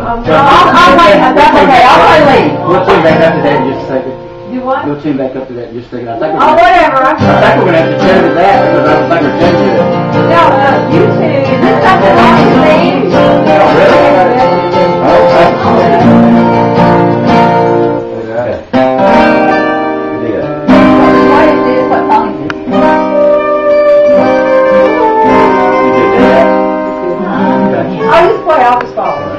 I'll, I'll wait. That's okay. I'll probably wait. We'll tune back up to that in just a second. You what? We'll tune back up to that in just a second. I think oh, whatever. I think we're going to have to change that because I think we're changing it. No, no, you two. This stuff is all the same. Really? Okay. Oh, I just play office ball.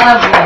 love you.